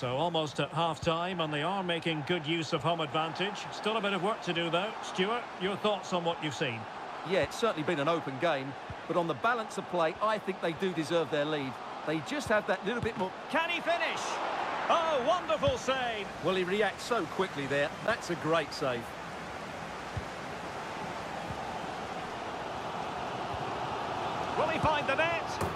So almost at half-time, and they are making good use of home advantage. Still a bit of work to do, though. Stuart, your thoughts on what you've seen? Yeah, it's certainly been an open game, but on the balance of play, I think they do deserve their lead. They just have that little bit more... Can he finish? Oh, wonderful save! Well, he reacts so quickly there. That's a great save. Will he find the net?